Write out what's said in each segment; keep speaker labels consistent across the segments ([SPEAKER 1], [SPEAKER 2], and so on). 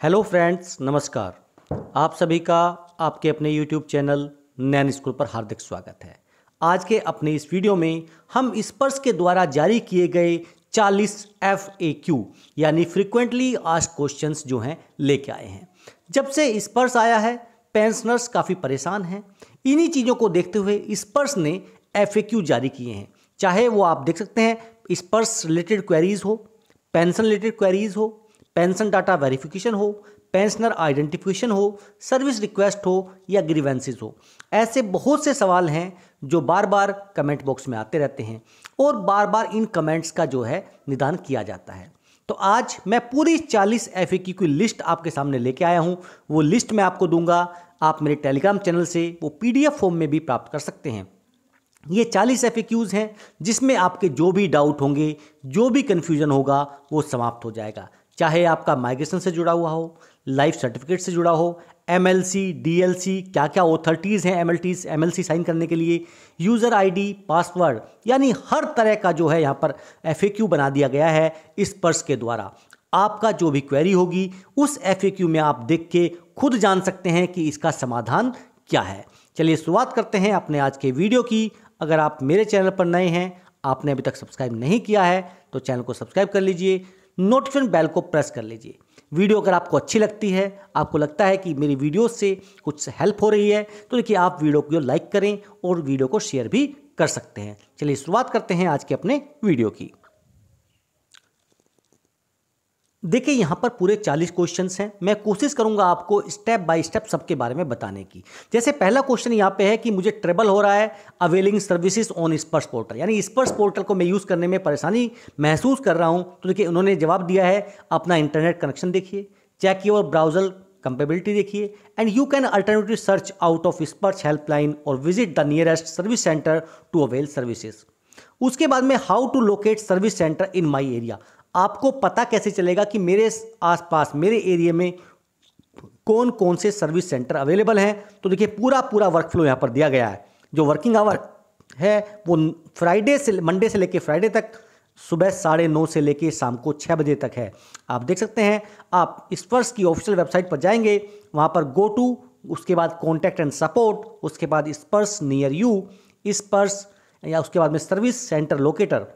[SPEAKER 1] Hello friends, नमस्कार। आप सभी का आपके अपने यूट्यूब चैनल नैन स्कूल पर हार्दिक स्वागत है। आज के अपने इस वीडियो में हम स्पर्श के द्वारा जारी किए गए 40 एफ़ ए क्यू यानी फ्रिक्वेंटली आस्क क्वेश्चंस जो हैं, लेके आए हैं। जब से स्पर्श आया है पेंशनर्स काफ़ी परेशान हैं। इन्हीं चीज़ों को देखते हुए स्पर्श ने एफ़ ए क्यू जारी किए हैं। चाहे वो आप देख सकते हैं स्पर्श रिलेटेड क्वेरीज हो पेंशन रिलेटेड क्वेरीज हो पेंशन डाटा वेरिफिकेशन हो, पेंशनर आइडेंटिफिकेशन हो, सर्विस रिक्वेस्ट हो या ग्रीवेंसेस हो। ऐसे बहुत से सवाल हैं जो बार बार कमेंट बॉक्स में आते रहते हैं और बार बार इन कमेंट्स का जो है निदान किया जाता है। तो आज मैं पूरी 40 एफ़ की लिस्ट आपके सामने लेके आया हूँ। वो लिस्ट मैं आपको दूँगा। आप मेरे टेलीग्राम चैनल से वो पीडीएफ फॉर्म में भी प्राप्त कर सकते हैं। ये 40 एफ़ हैं जिसमें आपके जो भी डाउट होंगे, जो भी कन्फ्यूज़न होगा, वो समाप्त हो जाएगा। चाहे आपका माइग्रेशन से जुड़ा हुआ हो लाइफ सर्टिफिकेट से जुड़ा हो M L C D L C क्या क्या ऑथरिटीज़ हैं एम एल टीज एम एल सी साइन करने के लिए यूज़र आई डी पासवर्ड यानी हर तरह का जो है यहाँ पर एफ़ ए क्यू बना दिया गया है इस पर्स के द्वारा। आपका जो भी क्वेरी होगी, उस एफ़ ए क्यू में आप देख के खुद जान सकते हैं कि इसका समाधान क्या है। चलिए शुरुआत करते हैं अपने आज के वीडियो की। अगर आप मेरे चैनल पर नए हैं, आपने अभी तक सब्सक्राइब नहीं किया है तो चैनल को सब्सक्राइब कर लीजिए। नोटिफिकेशन बेल को प्रेस कर लीजिए। वीडियो अगर आपको अच्छी लगती है, आपको लगता है कि मेरी वीडियो से कुछ हेल्प हो रही है तो देखिए आप वीडियो को लाइक करें और वीडियो को शेयर भी कर सकते हैं। चलिए शुरुआत करते हैं आज के अपने वीडियो की। देखिए, यहाँ पर पूरे 40 क्वेश्चंस हैं। मैं कोशिश करूँगा आपको स्टेप बाय स्टेप सबके बारे में बताने की। जैसे पहला क्वेश्चन यहाँ पे है कि मुझे ट्रेबल हो रहा है availing services on Sparsh portal यानी स्पर्श पोर्टल को मैं यूज़ करने में परेशानी महसूस कर रहा हूँ। तो देखिए, उन्होंने जवाब दिया है, अपना इंटरनेट कनेक्शन देखिए चेक योर ब्राउज़र कंपेबिलिटी देखिए and you can alternative search out of Sparsh helpline और visit the nearest service centre to avail services उसके बाद में how to locate service centre in my area आपको पता कैसे चलेगा कि मेरे आसपास, मेरे एरिया में कौन कौन से सर्विस सेंटर अवेलेबल हैं? तो देखिए पूरा पूरा वर्क फ्लो यहाँ पर दिया गया है। जो वर्किंग आवर है, वो फ्राइडे से मंडे से लेके फ्राइडे तक, सुबह साढ़े नौ से लेके शाम को छः बजे तक है। आप देख सकते हैं, आप स्पर्श की ऑफिशियल वेबसाइट पर जाएँगे, वहाँ पर गो टू उसके बाद कॉन्टैक्ट एंड सपोर्ट उसके बाद स्पर्श नियर यू स्पर्श या उसके बाद में service centre locator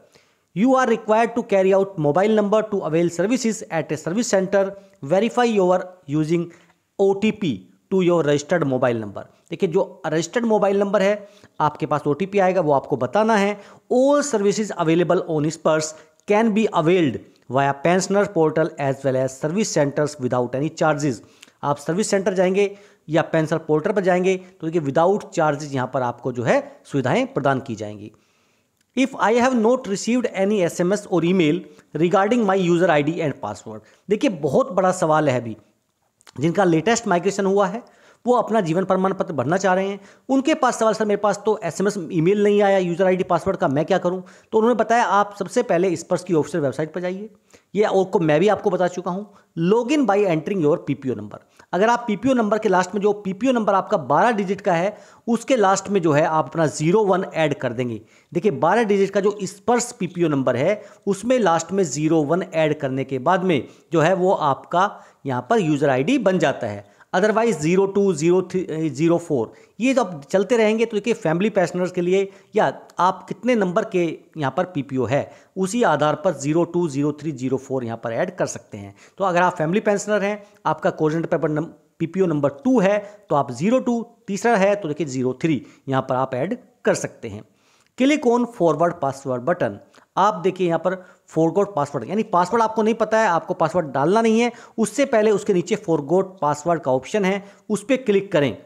[SPEAKER 1] You are required to carry out mobile number to avail services at a service center. Verify your using OTP to your registered mobile number देखिए, जो रजिस्टर्ड मोबाइल नंबर है, आपके पास OTP आएगा, वो आपको बताना है। All services available on Sparsh can be availed via pensioner portal as well as service centres without any charges आप सर्विस सेंटर जाएँगे या पेंशनर पोर्टल पर जाएँगे तो देखिए विदाउट चार्जेस यहाँ पर आपको जो है सुविधाएँ प्रदान की जाएँगी। If I have not received any S M S और email regarding my user I D and password देखिए, बहुत बड़ा सवाल है अभी, जिनका लेटेस्ट माइग्रेशन हुआ है वो अपना जीवन प्रमाण पत्र भरना चाह रहे हैं। उनके पास सवाल, सर, मेरे पास तो S M S email नहीं आया, यूज़र आई डी पासवर्ड का मैं क्या करूँ? तो उन्होंने बताया, आप सबसे पहले स्पर्श की ऑफिशियल वेबसाइट पर जाइए। ये और को मैं भी आपको बता चुका हूँ। Log in by entering your PPO number अगर आप पीपीओ नंबर के लास्ट में जो पीपीओ नंबर आपका 12 डिजिट का है, उसके लास्ट में जो है आप अपना ज़ीरो वन ऐड कर देंगे। देखिए 12 डिजिट का जो स्पर्श पीपीओ नंबर है, उसमें लास्ट में ज़ीरो वन ऐड करने के बाद में जो है वो आपका यहाँ पर यूज़र आईडी बन जाता है। Otherwise zero two zero three zero four ये जब चलते रहेंगे तो देखिए फैमिली पैसेंजर्स के लिए, या आप कितने नंबर के यहाँ पर पीपीओ है, उसी आधार पर zero two zero three zero four यहाँ पर ऐड कर सकते हैं। तो अगर आप फैमिली पेंशनर हैं, आपका cogent paper P PPO number too है तो आप ज़ीरो टू तीसरा है तो देखिए ज़ीरो थ्री यहाँ पर आप ऐड कर सकते हैं। Click on forward password button आप देखिए यहाँ पर फॉरगोट पासवर्ड यानी पासवर्ड आपको नहीं पता है, आपको पासवर्ड डालना नहीं है, उससे पहले उसके नीचे फॉरगोट पासवर्ड का ऑप्शन है, उस पर क्लिक करें।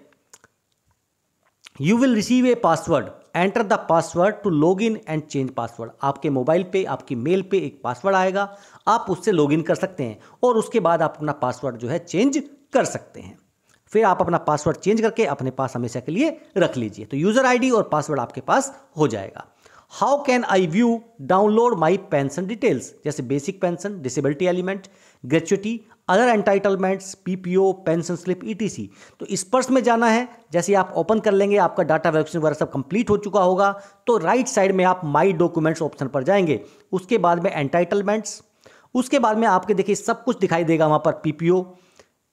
[SPEAKER 1] You will receive a password enter the password to log in and change password आपके मोबाइल पे, आपकी मेल पे एक पासवर्ड आएगा, आप उससे लॉग इन कर सकते हैं और उसके बाद आप अपना पासवर्ड जो है चेंज कर सकते हैं। फिर आप अपना पासवर्ड चेंज करके अपने पास हमेशा के लिए रख लीजिए। तो यूज़र आईडी और पासवर्ड आपके पास हो जाएगा। How can I view download my pension details जैसे basic pension disability element gratuity other entitlements PPO pension slip ETC तो इस पर्स में जाना है। जैसे आप ओपन कर लेंगे, आपका डाटा वेरिफिकेशन वगैरह सब कंप्लीट हो चुका होगा तो राइट साइड में आप माई डॉक्यूमेंट्स ऑप्शन पर जाएँगे। उसके बाद में एंटाइटलमेंट्स उसके बाद में आपके देखिए सब कुछ दिखाई देगा वहाँ पर PPO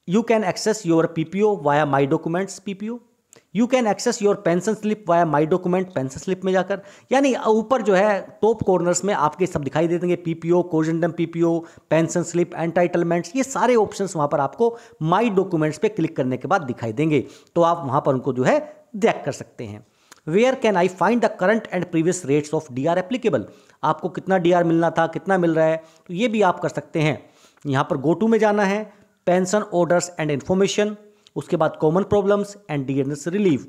[SPEAKER 1] you can access your PPO via my documents PPO you can access your pension slip via my document pension slip में जाकर। यानी ऊपर जो है टॉप कॉर्नर्स में आपके सब दिखाई दे देंगे। PPO corrigendum PPO pension slip entitlements ये सारे ऑप्शन वहाँ पर आपको माई डॉक्यूमेंट्स पे क्लिक करने के बाद दिखाई देंगे। तो आप वहाँ पर उनको जो है देख कर सकते हैं। Where can I find the current and previous rates of D R applicable आपको कितना डी आर मिलना था, कितना मिल रहा है? तो ये भी आप कर सकते हैं। यहाँ पर गो टू में जाना है। पेंशन ऑर्डर्स एंड इन्फॉर्मेशन उसके बाद common problems and DNS relieve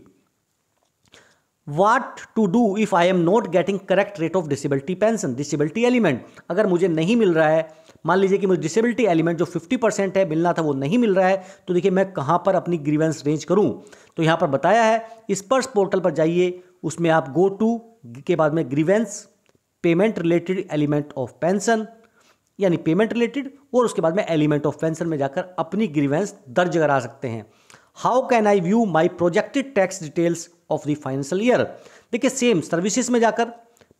[SPEAKER 1] what to do if I am not getting correct rate of disability pension disability element अगर मुझे नहीं मिल रहा है, मान लीजिए कि मुझे डिसेबिलिटी एलिमेंट जो 50 परसेंट है मिलना था वो नहीं मिल रहा है तो देखिए मैं कहाँ पर अपनी ग्रीवेंस रेंज करूँ? तो यहाँ पर बताया है स्पर्श पोर्टल पर जाइए, उसमें आप गो टू के बाद में grievance payment related element of pension यानी पेमेंट रिलेटेड और उसके बाद में एलिमेंट ऑफ़ पेंशन में जाकर अपनी ग्रीवेंस दर्ज करा सकते हैं। How can I view my projected tax details of the financial year देखिए सेम सर्विसेज़ में जाकर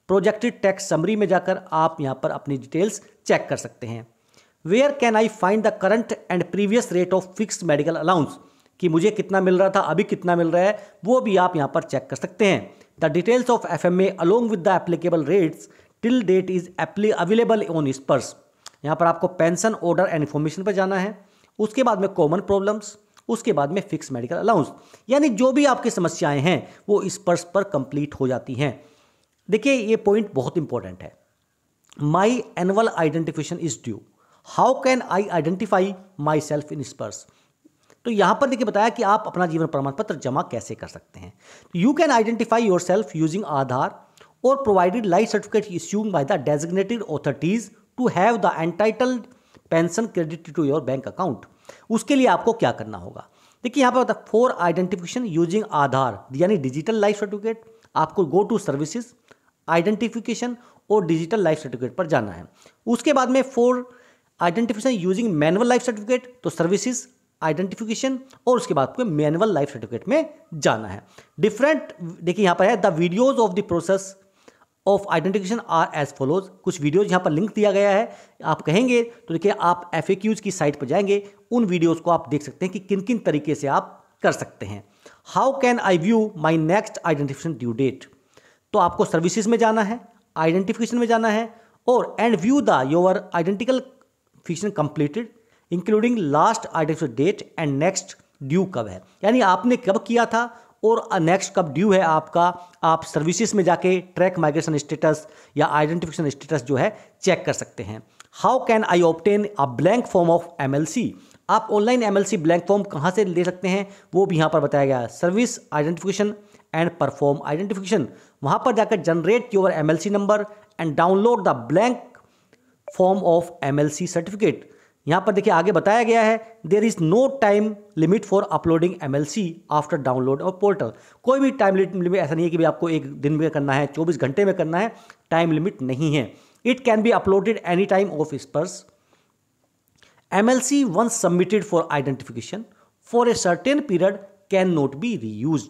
[SPEAKER 1] प्रोजेक्टेड टैक्स समरी में जाकर आप यहाँ पर अपनी डिटेल्स चेक कर सकते हैं। Where can I find the current and previous rate of fix medical allowance कि मुझे कितना मिल रहा था, अभी कितना मिल रहा है, वो भी आप यहाँ पर चेक कर सकते हैं। The details of F M A along with the applicable rates till date is apply available on Sparsh यहाँ पर आपको पेंशन ऑर्डर एंड इन्फॉर्मेशन पर जाना है। उसके बाद में कॉमन प्रॉब्लम्स उसके बाद में फिक्स मेडिकल अलाउंस यानी जो भी आपकी समस्याएँ हैं, वो इस पर्स पर कंप्लीट हो जाती हैं। देखिए, ये पॉइंट बहुत इंपॉर्टेंट है। My annual identification is due how can I identify myself in Sparsh तो यहाँ पर देखिए बताया कि आप अपना जीवन प्रमाण पत्र जमा कैसे कर सकते हैं। You can identify yourself using Aadhaar और provided life certificate issued by the designated authorities to have the entitled pension credit to your bank account उसके लिए आपको क्या करना होगा? देखिए, यहाँ पर होता है फॉर आइडेंटिफिकेशन यूजिंग आधार यानी डिजिटल लाइफ सर्टिफिकेट आपको गो टू सर्विसेज़ आइडेंटिफिकेशन और डिजिटल लाइफ सर्टिफिकेट पर जाना है। उसके बाद में for identification using manual life certificate तो सर्विसेज़ आइडेंटिफिकेशन और उसके बाद आपको मैनुअल लाइफ सर्टिफिकेट में जाना है। डिफरेंट देखिए, यहाँ पर है the videos of the process of identification are as follows कुछ वीडियोज़ यहाँ पर लिंक दिया गया है। आप कहेंगे तो देखिए आप एफ़ की साइट पर जाएँगे। उन वीडियोज़ को आप देख सकते हैं कि किन किन तरीके से आप कर सकते हैं। How can I view my next identification due date तो आपको सर्विसेज़ में जाना है आइडेंटिफिकेशन में जाना है और and view the your identification completed including last identification date and next due कब है। यानी आपने कब किया था और नेक्स्ट कब ड्यू है आपका, आप सर्विसेज़ में जाके ट्रैक माइग्रेशन स्टेटस या आइडेंटिफिकेशन स्टेटस जो है चेक कर सकते हैं। How can I obtain a blank form of MLC आप ऑनलाइन एमएलसी ब्लैंक फॉर्म कहाँ से ले सकते हैं, वो भी यहाँ पर बताया गया। है service identification and perform identification वहाँ पर जाकर generate your M number and download the blank form of MLC certificate यहाँ पर देखिए आगे बताया गया है there is no time limit for uploading MLC after download और पोर्टल कोई भी टाइम लिमिट ऐसा नहीं है कि भी आपको एक दिन में करना है, चौबीस घंटे में करना है टाइम लिमिट नहीं है। It can be uploaded any time of Sparsh M L C once submitted for identification for a certain period can not be reuse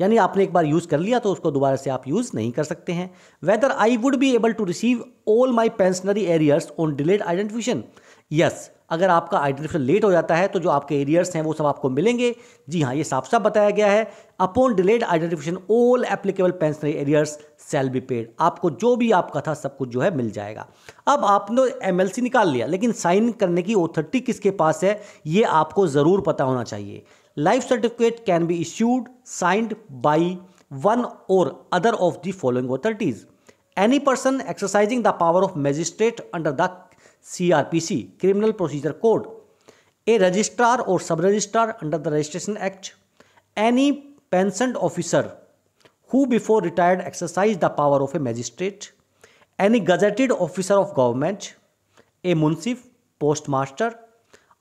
[SPEAKER 1] यानी आपने एक बार यूज़ कर लिया तो उसको दोबारा से आप यूज़ नहीं कर सकते हैं। Whether I would be able to receive all my pensionary arrears on delayed identification yes अगर आपका आइडेंटिफिकेशन लेट हो जाता है तो जो आपके एरियर्स हैं, वो सब आपको मिलेंगे। जी हाँ ये साफ़ साफ़ बताया गया है। Upon delayed identification all applicable pensionary arrears shall be paid आपको जो भी आपका था, सब कुछ जो है मिल जाएगा। अब आपने एमएलसी निकाल लिया, लेकिन साइन करने की ऑथोरिटी किसके पास है, ये आपको ज़रूर पता होना चाहिए। life certificate can be issued signed by one or other of the following authorities. Any person exercising the power of magistrate under the crpc criminal procedure code a registrar or sub registrar under the registration act any pensioned officer who before retired exercised the power of a magistrate any gazetted officer of government a munsif postmaster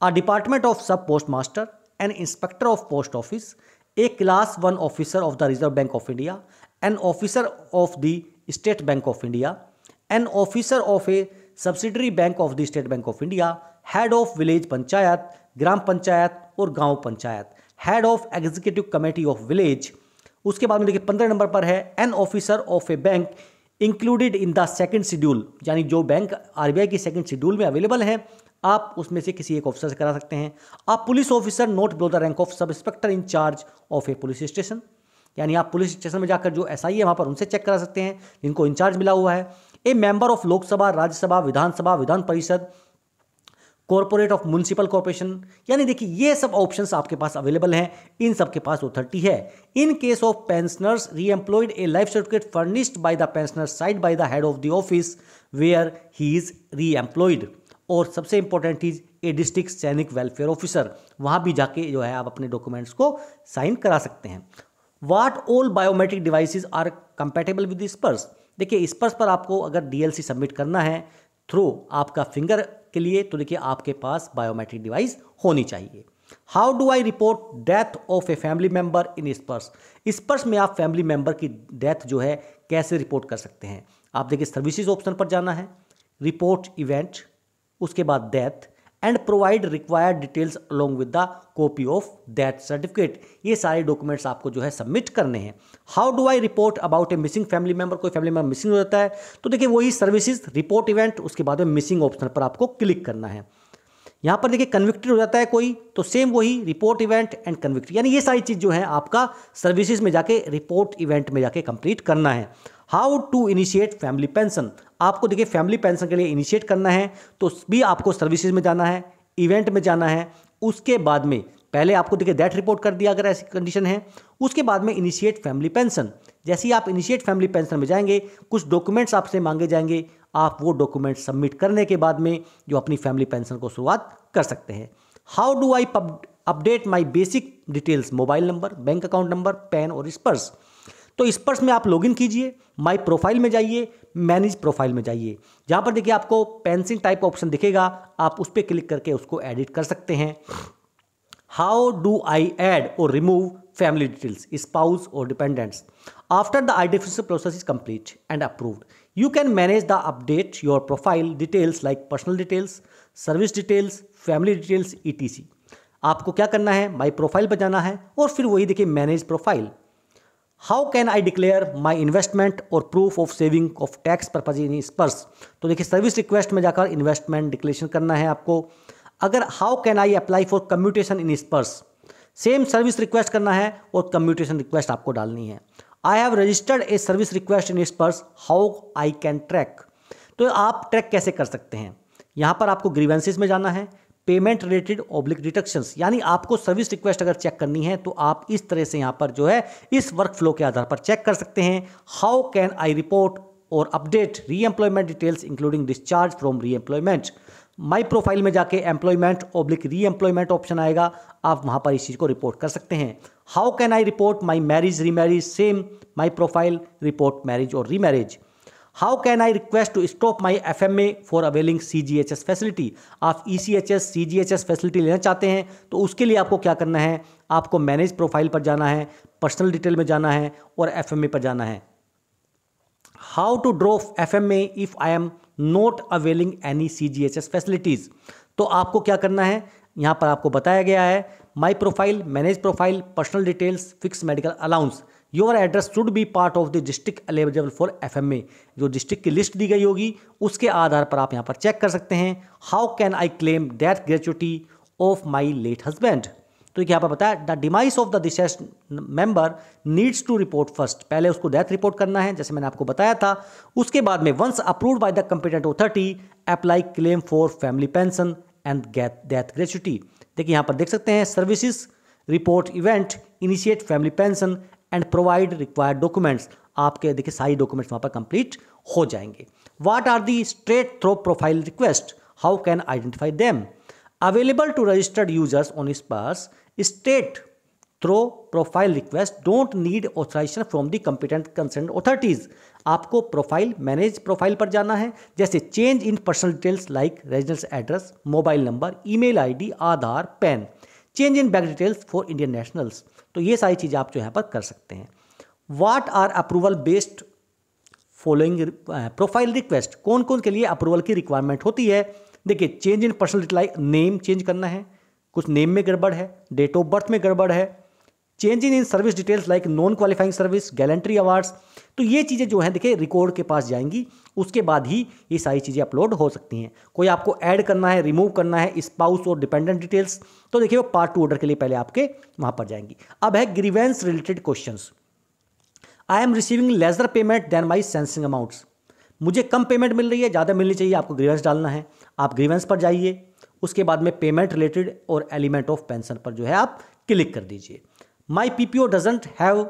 [SPEAKER 1] a department of sub postmaster an inspector of post office, a class 1 officer of the Reserve Bank of India, an officer of the State Bank of India, an officer of a subsidiary bank of the State Bank of India head of village panchayat ग्राम पंचायत और गाँव panchayat head of executive committee of village उसके बाद में देखिए पंद्रह नंबर पर है an officer of a bank included in the second schedule यानी जो बैंक आरबीआई की सेकंड शेड्यूल में अवेलेबल है आप उसमें से किसी एक ऑफिसर से करा सकते हैं। आप police officer not below the rank of sub inspector in charge of a police station यानी आप पुलिस स्टेशन में जाकर जो एस आई है, वहाँ पर उनसे चेक करा सकते हैं, जिनको इंचार्ज मिला हुआ है। A member of Lok Sabha, Rajya Sabha, Vidhan Sabha, Vidhan Parishad corporate of municipal corporation यानी देखिए, ये सब ऑप्शंस आपके पास अवेलेबल हैं। इन सब के पास अथॉरिटी है। In case of pensioners reemployed a life certificate furnished by the pensioner side by the head of the office where he is reemployed और सबसे important cheese a district Sainik welfare officer वहाँ भी जाके जो है आप अपने डॉक्यूमेंट्स को साइन करा सकते हैं। What all biometric devices are compatible with SPARSH देखिए स्पर्स पर आपको अगर डीएलसी सबमिट करना है थ्रू आपका फिंगर के लिए तो देखिए आपके पास बायोमेट्रिक डिवाइस होनी चाहिए। How do I report death of a family member in SPARSH SPARSH में आप फैमिली मेंबर की डेथ जो है कैसे रिपोर्ट कर सकते हैं? आप देखिए सर्विसेज़ ऑप्शन पर जाना है। रिपोर्ट इवेंट उसके बाद death and provide required details along with the copy of that certificate ये सारे डॉक्यूमेंट्स आपको जो है सबमिट करने हैं। How do I report about a missing family member कोई फैमिली मेंबर मिसिंग हो जाता है तो देखिए वही सर्विसेज़ रिपोर्ट इवेंट उसके बाद में मिसिंग ऑप्शन पर आपको क्लिक करना है। यहाँ पर देखिए कन्विक्टेड हो जाता है कोई तो सेम वही रिपोर्ट इवेंट एंड कन्विक्टेड यानी ये सारी चीज़ जो है आपका सर्विसेज़ में जाके रिपोर्ट इवेंट में जाके कंप्लीट करना है। How to initiate family pension. आपको देखिए, फैमिली पेंशन के लिए इनिशिएट करना है तो भी आपको सर्विसेज़ में जाना है, इवेंट में जाना है, उसके बाद में, पहले आपको देखिए, डेट रिपोर्ट कर दिया अगर ऐसी कंडीशन है, उसके बाद में इनिशिएट फैमिली पेंशन। जैसे ही आप इनिशिएट फैमिली पेंशन में जाएँगे, कुछ डॉक्यूमेंट्स आपसे मांगे जाएँगे, आप वो डॉक्यूमेंट्स सबमिट करने के बाद में जो अपनी फैमिली पेंशन को शुरुआत कर सकते हैं। How do I update my basic details? Mobile number, bank account number, PAN और स्पर्स तो स्पर्श में आप लॉगिन कीजिए माई प्रोफ़ाइल में जाइए मैनेज प्रोफ़ाइल में जाइए। जहाँ पर देखिए आपको पेंसिल टाइप ऑप्शन दिखेगा, आप उस पर क्लिक करके उसको एडिट कर सकते हैं। हाउ डू आई एड और रिमूव फैमिली डिटेल्स स्पाउस और dependents after the identification process is complete and approved you can manage the update your profile details like personal details service details family details ETC आपको क्या करना है? My profile पर जाना है और फिर वही देखिए manage profile how can I declare my investment और proof of saving of tax purpose in SPARSH तो देखिए सर्विस रिक्वेस्ट में जाकर इन्वेस्टमेंट डिक्लेरेशन करना है आपको। अगर how can I apply for commutation in SPARSH same service request करना है और कम्यूटेशन रिक्वेस्ट आपको डालनी है। I have registered a service request in SPARSH how I can track तो आप ट्रैक कैसे कर सकते हैं? यहाँ पर आपको ग्रीवेंसेस में जाना है। पेमेंट रिलेटेड ऑब्लिक डिटेक्शंस यानी आपको सर्विस रिक्वेस्ट अगर चेक करनी है तो आप इस तरह से यहाँ पर जो है, इस वर्क फ्लो के आधार पर चेक कर सकते हैं। हाउ कैन आई रिपोर्ट और update reemployment details including discharge from reemployment my profile में जाके एम्प्लॉयमेंट ऑब्लिक री एम्प्लॉयमेंट ऑप्शन आएगा। आप वहाँ पर इस चीज़ को रिपोर्ट कर सकते हैं। How can I report my marriage remarriage same my profile report marriage और re how can I request to stop my F M A for availing C G H S facility आप E C H S C G H S facility लेना चाहते हैं तो उसके लिए आपको क्या करना है? आपको मैनेज प्रोफ़ाइल पर जाना है पर्सनल डिटेल में जाना है और एफ़ एम ए पर जाना है। How to drop F M A if I am not availing any C G H S facilities तो आपको क्या करना है? यहाँ पर आपको बताया गया है my profile manage profile personal details fix medical allowance your address should be part of the district eligible for F M A जो डिस्ट्रिक्ट की लिस्ट दी गई होगी, उसके आधार पर आप यहाँ पर चेक कर सकते हैं how can I claim death gratuity of my late husband तो यहाँ पर बताया the demise of the deceased member needs to report first पहले उसको डेथ रिपोर्ट करना है, जैसे मैंने आपको बताया था। उसके बाद में once approved by the competent authority apply claim for family pension and death gratuity देखिए यहाँ पर देख सकते हैं services report event initiate family pension and provide required documents आपके देखिए सारी डॉक्यूमेंट्स वहाँ पर कंप्लीट हो जाएँगे। What are the straight through profile request how can identify them available to registered users on is pass state through profile request don't need authorization from the competent concern authorities आपको profile manage profile पर जाना है। जैसे change in personal details like residence address mobile number email ID Aadhaar PAN change in bank details for Indian nationals तो ये सारी चीज़ें आप जो यहाँ पर कर सकते हैं। What are approval based following profile request कौन कौन के लिए अप्रूवल की रिक्वायरमेंट होती है? देखिए change in personal detail name change करना है। कुछ नेम में गड़बड़ है डेट ऑफ़ बर्थ में गड़बड़ है। Changing in service details like non qualifying service, gallantry awards तो ये चीज़ें जो हैं, देखिए, रिकॉर्ड के पास जाएँगी, उसके बाद ही ये सारी चीज़ें अपलोड हो सकती हैं। कोई आपको ऐड करना है, रिमूव करना है स्पाउस और डिपेंडेंट डिटेल्स तो देखिए, वो पार्ट टू ऑर्डर के लिए पहले आपके वहाँ पर जाएँगी। अब है grievance related question I am receiving lesser payment than my sanctioned amounts मुझे कम पेमेंट मिल रही है, ज़्यादा मिलनी चाहिए, आपको ग्रीवेंस डालना है। आप ग्रीवेंस पर जाइए, उसके बाद में पेमेंट रिलेटेड और एलिमेंट ऑफ़ पेंशन पर जो है, आप क्लिक कर दीजिए। My P P O doesn't have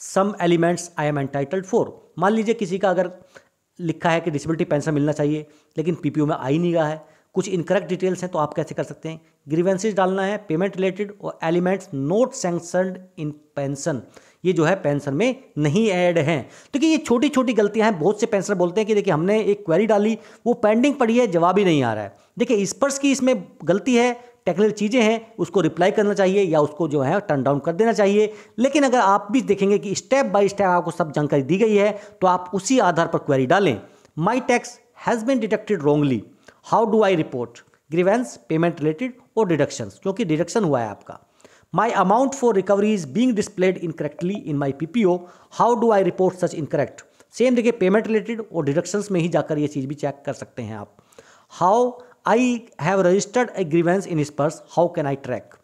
[SPEAKER 1] some elements I am entitled for मान लीजिए किसी का अगर लिखा है कि डिसेबिलिटी पेंशन मिलना चाहिए, लेकिन पी पी ओ में आ ही नहीं रहा है, कुछ इनकरेक्ट डिटेल्स हैं तो आप कैसे कर सकते हैं? ग्रीवेंसेज डालना है पेमेंट रिलेटेड और elements not sanctioned in pension ये जो है पेंशन में नहीं ऐड हैं। तो कि ये छोटी छोटी गलतियाँ हैं। बहुत से पेंशनर बोलते हैं कि देखिए, हमने एक क्वेरी डाली, वो पेंडिंग पड़ी है, जवाब ही नहीं आ रहा है। देखिए स्पर्श की इसमें गलती है टेक्निकल चीज़ें हैं, उसको रिप्लाई करना चाहिए या उसको जो है टर्न डाउन कर देना चाहिए। लेकिन अगर आप भी देखेंगे कि स्टेप बाय स्टेप आपको सब जानकारी दी गई है तो आप उसी आधार पर क्वेरी डालें। My tax has been detected wrongly how do I report grievance payment related और डिडक्शन क्योंकि डिडक्शन हुआ है आपका। My amount for recovery is being displayed incorrectly in my P P O how do I report such incorrect same देखिए payment related और deductions में ही जाकर ये चीज़ भी चेक कर सकते हैं आप। How I have registered a grievance in SPARSH how can I track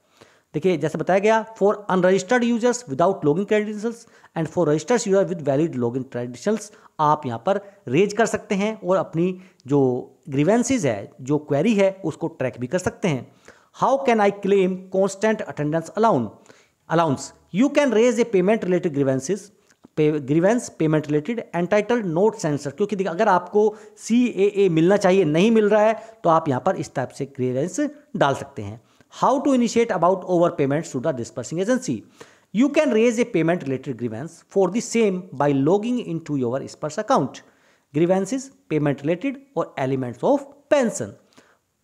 [SPEAKER 1] देखिए, जैसे बताया गया for unregistered users without login credentials and for registered user with valid login credentials आप यहाँ पर रेज कर सकते हैं और अपनी जो ग्रीवेंसीज है, जो क्वेरी है, उसको ट्रैक भी कर सकते हैं। How can I claim constant attendance allowance allowance you can raise a payment related grievances grievance payment related entitled not sanctioned क्योंकि देखिए, अगर आपको सी ए ए मिलना चाहिए, नहीं मिल रहा है तो आप यहाँ पर इस टाइप से ग्रीवेंस डाल सकते हैं। How to initiate about over payment to the disbursing agency you can raise a payment related grievance for the same by logging in to your SPARSH account grievances payment related और elements of pension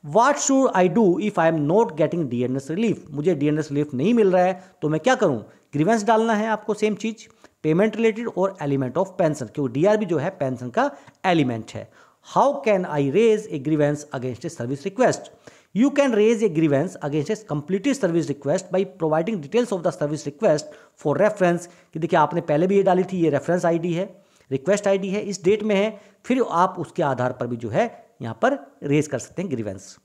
[SPEAKER 1] what should I do if I am not getting D N S relief मुझे D N S relief नहीं मिल रहा है तो मैं क्या करूँ? ग्रीवेंस डालना है आपको सेम चीज़। पेमेंट रिलेटेड और एलिमेंट ऑफ़ पेंशन, क्योंकि डीआरबी जो है, पेंशन का एलिमेंट है। How can I raise a grievance against a service request you can raise a grievance against a completed service request by providing details of the service request for reference कि देखिए, आपने पहले भी ये डाली थी, ये रेफरेंस आईडी है रिक्वेस्ट आईडी है, इस डेट में है, फिर आप उसके आधार पर भी जो है, यहाँ पर रेज कर सकते हैं grievance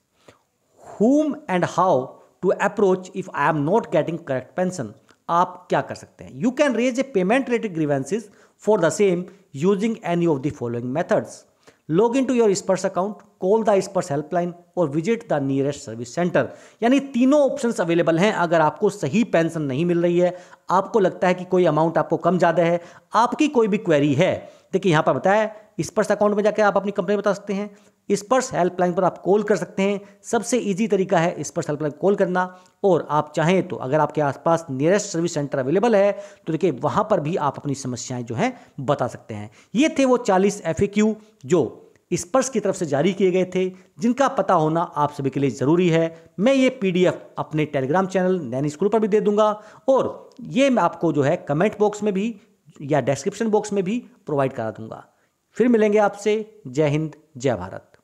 [SPEAKER 1] hmm and how to approach if I am not getting correct pension आप क्या कर सकते हैं? You can raise a payment related grievances for the same using any of the following methods log in to your SPARSH account call the SPARSH helpline और visit the nearest service centre यानी तीनों option available हैं। अगर आपको सही pension नहीं मिल रही है, आपको लगता है कि कोई अमाउंट आपको कम ज़्यादा है, आपकी कोई भी क्वेरी है देखिए यहाँ पर बताया स्पर्श अकाउंट में जाकर आप अपनी कंप्लेन बता सकते हैं। स्पर्श हेल्पलाइन पर आप कॉल कर सकते हैं। सबसे इजी तरीका है स्पर्श हेल्पलाइन कॉल करना। और आप चाहें तो अगर आपके आसपास नियरेस्ट सर्विस सेंटर अवेलेबल है तो देखिए वहाँ पर भी आप अपनी समस्याएँ जो हैं बता सकते हैं। ये थे वो चालीस एफ़ जो स्पर्श की तरफ़ से जारी किए गए थे, जिनका पता होना आप सभी के लिए ज़रूरी है। मैं ये पीडीएफ अपने टेलीग्राम चैनल नैनी स्कूल पर भी दे दूँगा। और ये मैं आपको जो है कमेंट बॉक्स में भी या डिस्क्रिप्शन बॉक्स में भी प्रोवाइड करा दूँगा। फिर मिलेंगे आपसे। जय हिंद, जय भारत।